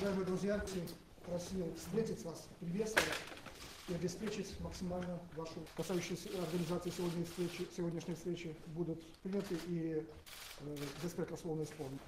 Уважаемые друзья, просил встретить вас, приветствовать и обеспечить максимально вашу касающуюся организации сегодняшней встречи, сегодняшней встречи будут приняты и э, беспрекословно исполнены.